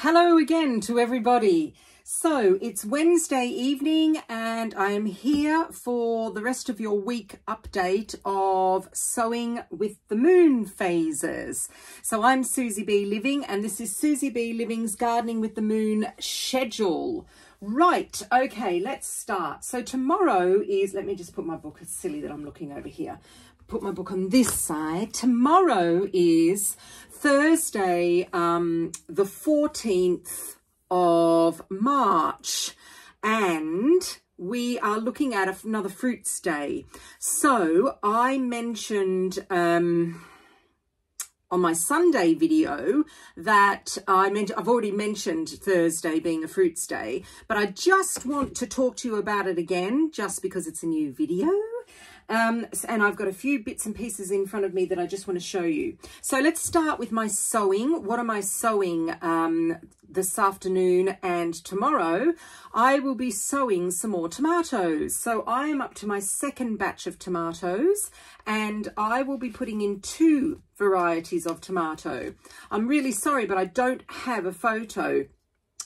Hello again to everybody. So it's Wednesday evening and I am here for the rest of your week update of Sowing with the moon phases. So I'm Susy B Living and this is Susy B Living's Gardening with the Moon schedule. Right, okay, let's start. So tomorrow is, let me just put my book, it's silly that I'm looking over here. Put my book on this side. Tomorrow is Thursday, um, the 14th of March. And we are looking at another fruits day. So I mentioned um, on my Sunday video that I meant I've already mentioned Thursday being a fruits day, but I just want to talk to you about it again just because it's a new video. Um, and I've got a few bits and pieces in front of me that I just want to show you. So let's start with my sowing. What am I sowing um, this afternoon and tomorrow? I will be sowing some more tomatoes. So I am up to my second batch of tomatoes and I will be putting in two varieties of tomato. I'm really sorry, but I don't have a photo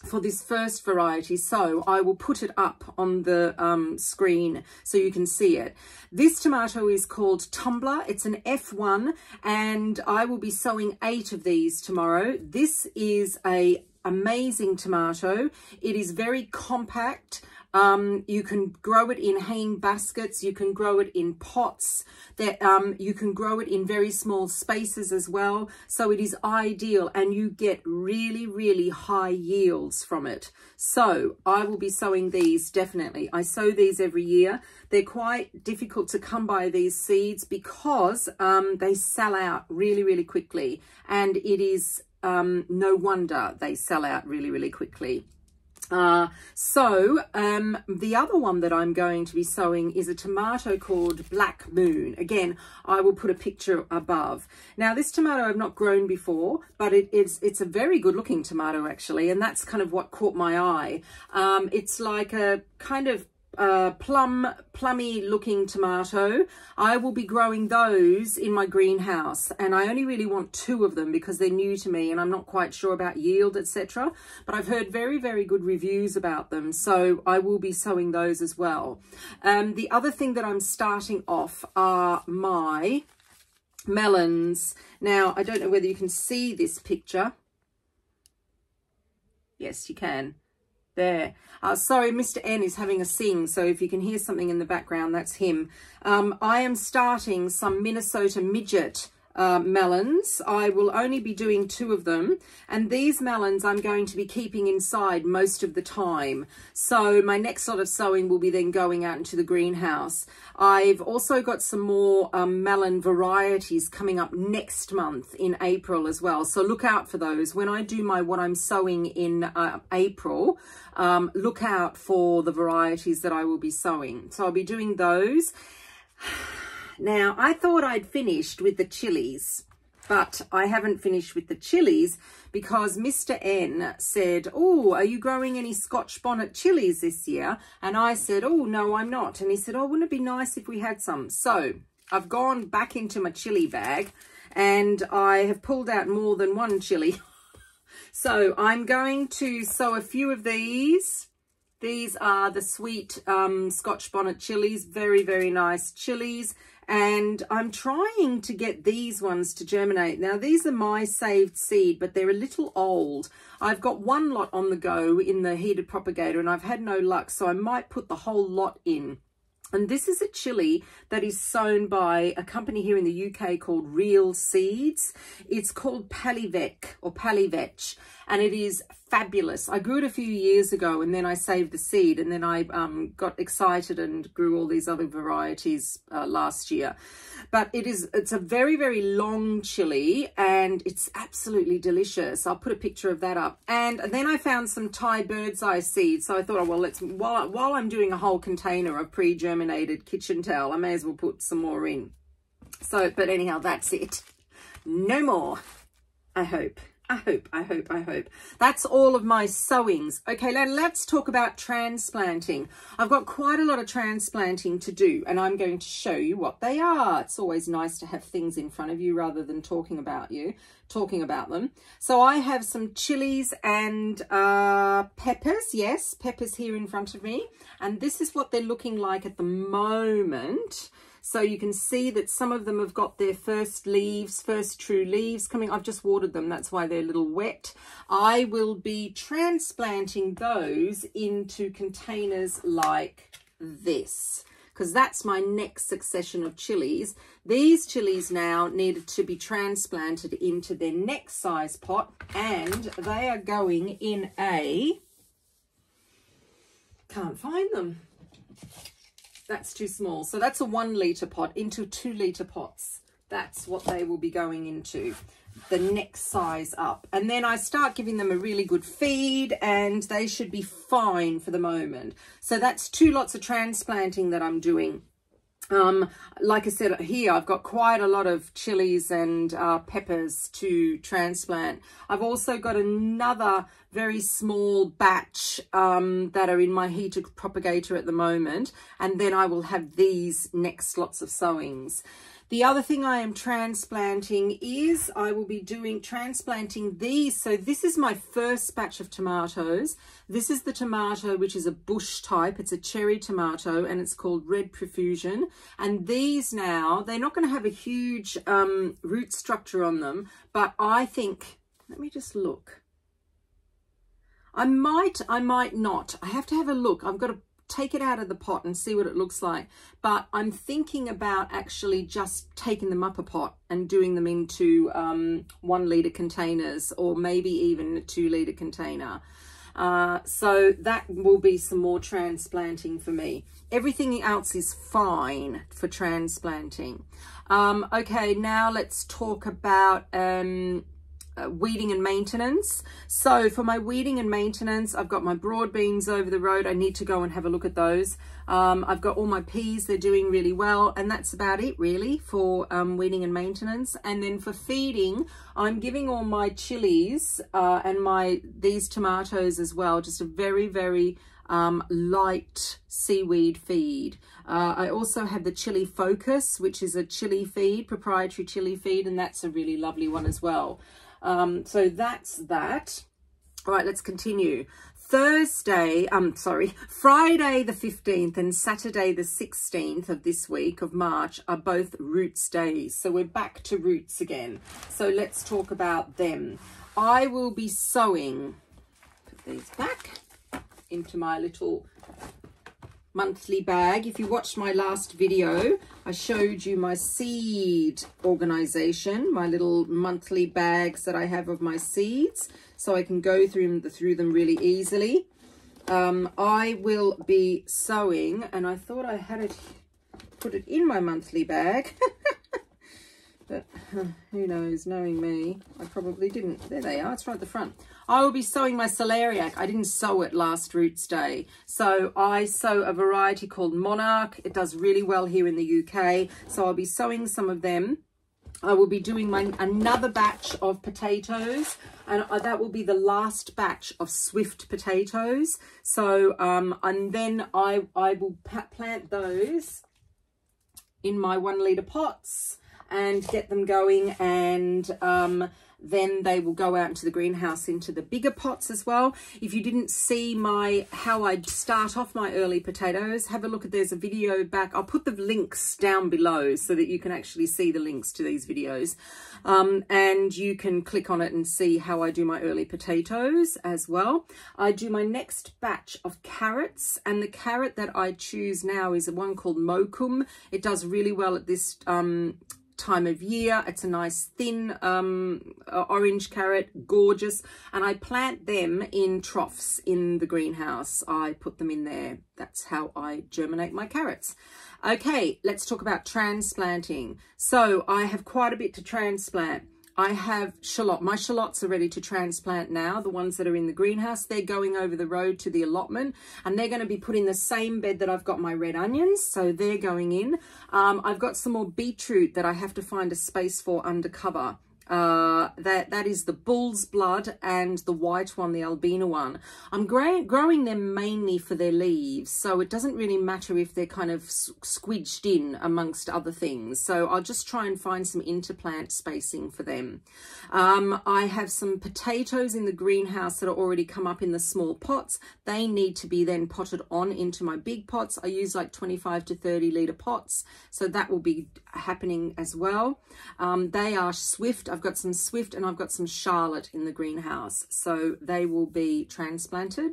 for this first variety so I will put it up on the um, screen so you can see it. This tomato is called Tumbler. It's an F1 and I will be sowing eight of these tomorrow. This is a amazing tomato. It is very compact. Um, you can grow it in hanging baskets. You can grow it in pots. That um, You can grow it in very small spaces as well. So it is ideal and you get really, really high yields from it. So I will be sowing these definitely. I sow these every year. They're quite difficult to come by these seeds because um, they sell out really, really quickly. And it is um, no wonder they sell out really, really quickly. Uh, so um, the other one that I'm going to be sowing is a tomato called Black Moon. Again, I will put a picture above. Now this tomato I've not grown before, but it, it's, it's a very good looking tomato actually. And that's kind of what caught my eye. Um, it's like a kind of uh, plum, plummy looking tomato. I will be growing those in my greenhouse and I only really want two of them because they're new to me and I'm not quite sure about yield, etc. But I've heard very, very good reviews about them. So I will be sowing those as well. Um, the other thing that I'm starting off are my melons. Now, I don't know whether you can see this picture. Yes, you can there. Uh, sorry, Mr. N is having a sing, so if you can hear something in the background, that's him. Um, I am starting some Minnesota Midget uh, melons. I will only be doing two of them. And these melons I'm going to be keeping inside most of the time. So my next lot of sowing will be then going out into the greenhouse. I've also got some more um, melon varieties coming up next month in April as well. So look out for those. When I do my what I'm sowing in uh, April, um, look out for the varieties that I will be sowing. So I'll be doing those. Now, I thought I'd finished with the chilies, but I haven't finished with the chilies because Mr. N said, oh, are you growing any Scotch bonnet chilies this year? And I said, oh, no, I'm not. And he said, oh, wouldn't it be nice if we had some? So I've gone back into my chili bag and I have pulled out more than one chili. so I'm going to sow a few of these. These are the sweet um, Scotch bonnet chilies, very, very nice chilies and I'm trying to get these ones to germinate. Now, these are my saved seed, but they're a little old. I've got one lot on the go in the heated propagator, and I've had no luck, so I might put the whole lot in. And this is a chili that is sown by a company here in the UK called Real Seeds. It's called Palivec or Palivec and it is fabulous. I grew it a few years ago and then I saved the seed and then I um, got excited and grew all these other varieties uh, last year. But it is, it's a very, very long chili and it's absolutely delicious. I'll put a picture of that up. And then I found some Thai bird's eye seeds. So I thought, oh, well, let's, while, while I'm doing a whole container of pre-germinated kitchen towel, I may as well put some more in. So, but anyhow, that's it. No more, I hope. I hope, I hope, I hope. That's all of my sowings. Okay, now let's talk about transplanting. I've got quite a lot of transplanting to do and I'm going to show you what they are. It's always nice to have things in front of you rather than talking about you, talking about them. So I have some chilies and uh, peppers. Yes, peppers here in front of me. And this is what they're looking like at the moment. So you can see that some of them have got their first leaves, first true leaves coming. I've just watered them. That's why they're a little wet. I will be transplanting those into containers like this because that's my next succession of chilies. These chilies now needed to be transplanted into their next size pot and they are going in a, can't find them that's too small. So that's a one litre pot into two litre pots. That's what they will be going into the next size up. And then I start giving them a really good feed and they should be fine for the moment. So that's two lots of transplanting that I'm doing. Um, like I said here, I've got quite a lot of chilies and uh, peppers to transplant. I've also got another very small batch um, that are in my heated propagator at the moment. And then I will have these next lots of sowings. The other thing I am transplanting is I will be doing transplanting these. So this is my first batch of tomatoes. This is the tomato, which is a bush type. It's a cherry tomato and it's called Red Profusion. And these now, they're not going to have a huge um, root structure on them, but I think, let me just look. I might, I might not. I have to have a look. I've got to take it out of the pot and see what it looks like. But I'm thinking about actually just taking them up a pot and doing them into um, one litre containers or maybe even a two litre container. Uh, so that will be some more transplanting for me. Everything else is fine for transplanting. Um, okay, now let's talk about um, uh, weeding and maintenance. So for my weeding and maintenance, I've got my broad beans over the road. I need to go and have a look at those. Um, I've got all my peas, they're doing really well. And that's about it really for um, weeding and maintenance. And then for feeding, I'm giving all my chilies uh, and my these tomatoes as well, just a very, very um, light seaweed feed. Uh, I also have the Chili Focus, which is a chili feed, proprietary chili feed, and that's a really lovely one as well. Um, so that's that. All right, let's continue. Thursday, um, sorry, Friday the 15th and Saturday the 16th of this week of March are both roots days. So we're back to roots again. So let's talk about them. I will be sowing, put these back into my little monthly bag. If you watched my last video, I showed you my seed organization, my little monthly bags that I have of my seeds, so I can go through them, through them really easily. Um, I will be sowing, and I thought I had it, put it in my monthly bag. but who knows, knowing me, I probably didn't. There they are, it's right at the front. I will be sowing my celeriac. I didn't sow it last Roots Day. So I sow a variety called Monarch. It does really well here in the UK. So I'll be sowing some of them. I will be doing my another batch of potatoes and that will be the last batch of swift potatoes. So, um, and then I, I will plant those in my one litre pots and get them going and um, then they will go out into the greenhouse into the bigger pots as well. If you didn't see my how I start off my early potatoes, have a look at there's a video back. I'll put the links down below so that you can actually see the links to these videos. Um, and you can click on it and see how I do my early potatoes as well. I do my next batch of carrots and the carrot that I choose now is one called Mokum. It does really well at this um, time of year. It's a nice thin um, uh, orange carrot, gorgeous. And I plant them in troughs in the greenhouse. I put them in there. That's how I germinate my carrots. Okay, let's talk about transplanting. So I have quite a bit to transplant. I have shallot. My shallots are ready to transplant now. The ones that are in the greenhouse, they're going over the road to the allotment and they're going to be put in the same bed that I've got my red onions. So they're going in. Um, I've got some more beetroot that I have to find a space for under cover. Uh, that that is the bull's blood and the white one, the albino one. I'm growing them mainly for their leaves, so it doesn't really matter if they're kind of squidged in amongst other things. So I'll just try and find some interplant spacing for them. Um, I have some potatoes in the greenhouse that are already come up in the small pots. They need to be then potted on into my big pots. I use like 25 to 30 litre pots, so that will be happening as well. Um, they are swift. I've got some Swift and I've got some Charlotte in the greenhouse. So they will be transplanted.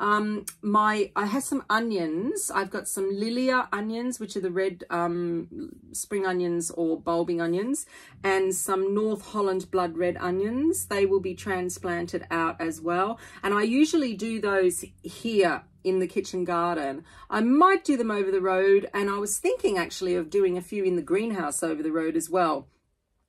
Um, my I have some onions. I've got some Lilia onions, which are the red um, spring onions or bulbing onions, and some North Holland blood red onions. They will be transplanted out as well. And I usually do those here in the kitchen garden. I might do them over the road and I was thinking actually of doing a few in the greenhouse over the road as well.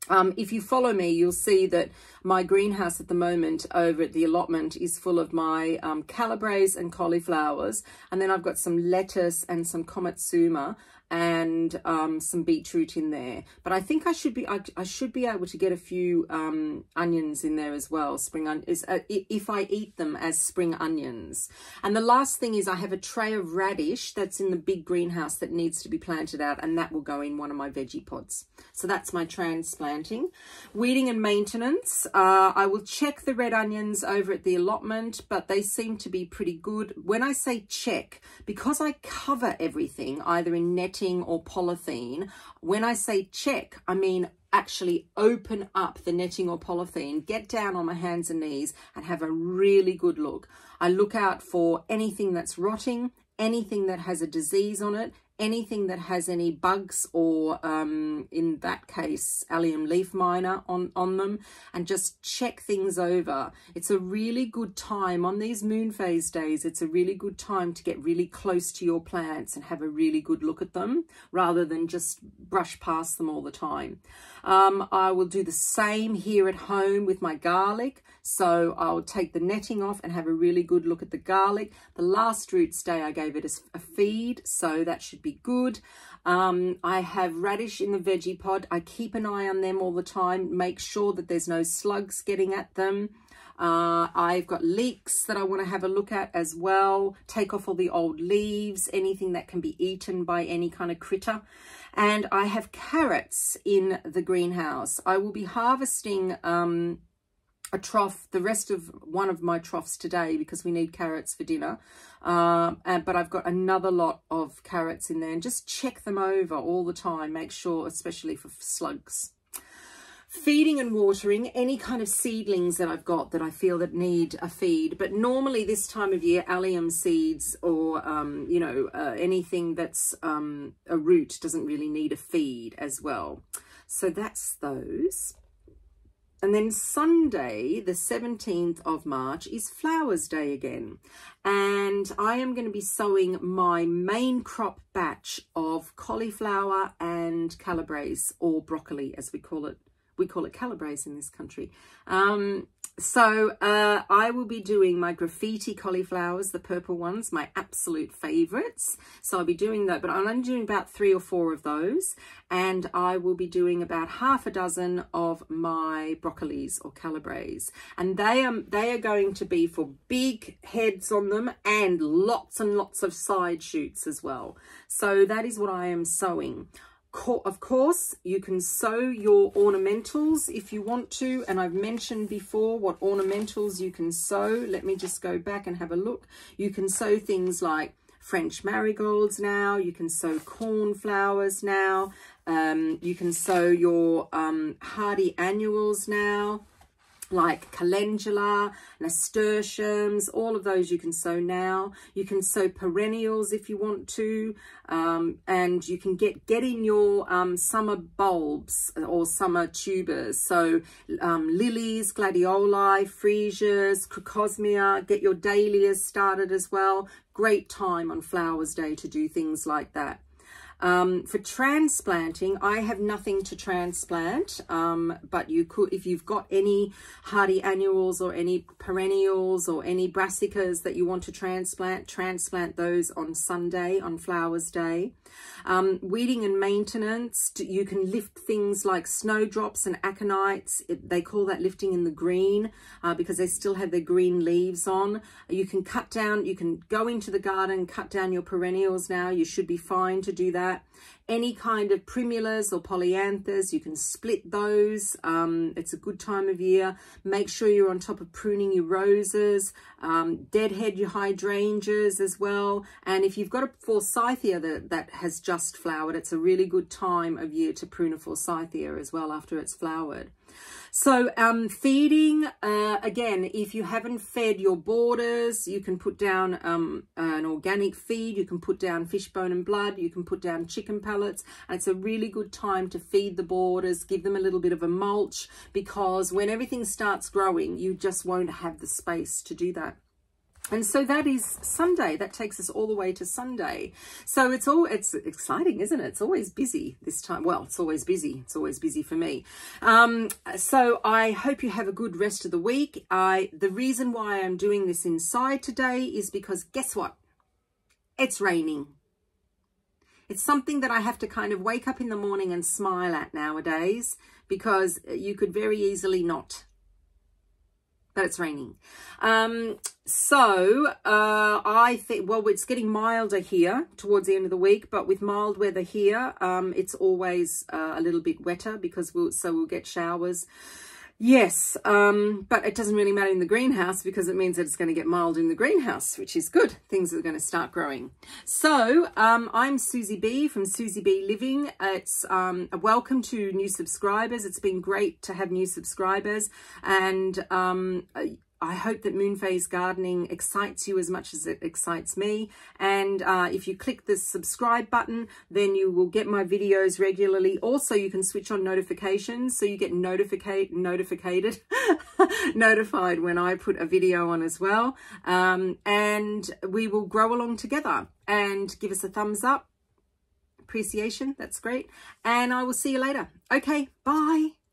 Um, if you follow me, you'll see that my greenhouse at the moment over at the allotment is full of my um, and cauliflowers. And then I've got some lettuce and some komatsuna and um, some beetroot in there. But I think I should be I, I should be able to get a few um, onions in there as well. Spring onions uh, if I eat them as spring onions. And the last thing is I have a tray of radish that's in the big greenhouse that needs to be planted out, and that will go in one of my veggie pods. So that's my transplanting. Weeding and maintenance. Uh, I will check the red onions over at the allotment, but they seem to be pretty good. When I say check, because I cover everything either in net netting or polythene. When I say check, I mean actually open up the netting or polythene, get down on my hands and knees and have a really good look. I look out for anything that's rotting, anything that has a disease on it, anything that has any bugs or um, in that case allium leaf miner on on them and just check things over. It's a really good time on these moon phase days it's a really good time to get really close to your plants and have a really good look at them rather than just brush past them all the time. Um, I will do the same here at home with my garlic so I'll take the netting off and have a really good look at the garlic the last roots day I gave it a feed so that should be be good. Um, I have radish in the veggie pod. I keep an eye on them all the time. Make sure that there's no slugs getting at them. Uh, I've got leeks that I want to have a look at as well. Take off all the old leaves, anything that can be eaten by any kind of critter. And I have carrots in the greenhouse. I will be harvesting um, a trough, the rest of one of my troughs today because we need carrots for dinner. Um, and, but I've got another lot of carrots in there and just check them over all the time. Make sure, especially for slugs. Feeding and watering any kind of seedlings that I've got that I feel that need a feed. But normally this time of year, allium seeds or, um, you know, uh, anything that's um, a root doesn't really need a feed as well. So that's those. And then Sunday, the 17th of March, is Flowers Day again. And I am going to be sowing my main crop batch of cauliflower and calabrese, or broccoli as we call it. We call it calabrese in this country. Um, so uh, I will be doing my graffiti cauliflowers, the purple ones, my absolute favorites. So I'll be doing that, but I'm only doing about three or four of those. And I will be doing about half a dozen of my broccolis or calabrese. And they are, they are going to be for big heads on them and lots and lots of side shoots as well. So that is what I am sowing of course, you can sow your ornamentals if you want to. And I've mentioned before what ornamentals you can sow. Let me just go back and have a look. You can sow things like French marigolds now. You can sow cornflowers now. Um, you can sow your um, hardy annuals now like calendula, nasturtiums, all of those you can sow now. You can sow perennials if you want to, um, and you can get, get in your um, summer bulbs or summer tubers. So um, lilies, gladioli, freesias, crocosmia, get your dahlias started as well. Great time on Flowers Day to do things like that. Um, for transplanting, I have nothing to transplant, um, but you could, if you've got any hardy annuals or any perennials or any brassicas that you want to transplant, transplant those on Sunday, on Flowers Day. Um, weeding and maintenance, you can lift things like snowdrops and aconites. It, they call that lifting in the green uh, because they still have their green leaves on. You can cut down, you can go into the garden, cut down your perennials now. You should be fine to do that any kind of primulas or polyanthus, you can split those. Um, it's a good time of year. Make sure you're on top of pruning your roses, um, deadhead your hydrangeas as well. And if you've got a forsythia that, that has just flowered, it's a really good time of year to prune a forsythia as well after it's flowered. So um, feeding, uh, again, if you haven't fed your borders, you can put down um, an organic feed, you can put down fish bone and blood, you can put down chicken pellets. And it's a really good time to feed the borders, give them a little bit of a mulch because when everything starts growing, you just won't have the space to do that. And so that is Sunday. That takes us all the way to Sunday. So it's all, it's exciting, isn't it? It's always busy this time. Well, it's always busy. It's always busy for me. Um, so I hope you have a good rest of the week. I, the reason why I'm doing this inside today is because guess what? It's raining. It's something that I have to kind of wake up in the morning and smile at nowadays because you could very easily not but it's raining. Um, so uh, I think, well, it's getting milder here towards the end of the week, but with mild weather here, um, it's always uh, a little bit wetter because we'll, so we'll get showers. Yes, um, but it doesn't really matter in the greenhouse because it means that it's going to get mild in the greenhouse, which is good. Things are going to start growing. So um, I'm Susy B from Susy B Living. It's um, a welcome to new subscribers. It's been great to have new subscribers and um, I hope that Moonphase Gardening excites you as much as it excites me. And uh, if you click the subscribe button, then you will get my videos regularly. Also, you can switch on notifications so you get notificate notified notified when I put a video on as well. Um, and we will grow along together and give us a thumbs up. Appreciation, that's great. And I will see you later. Okay, bye.